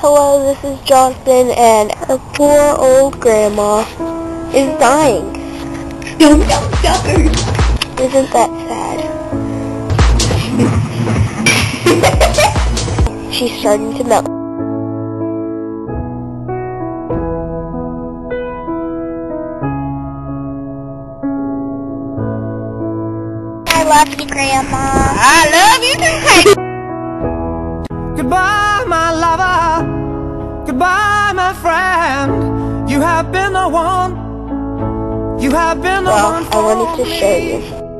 Hello, this is Jonathan, and our poor old grandma is dying. Isn't that sad? She's starting to melt. I love you, Grandma. I love you too. Goodbye. Goodbye, my friend. You have been the one. You have been the Well, one I wanted to show you.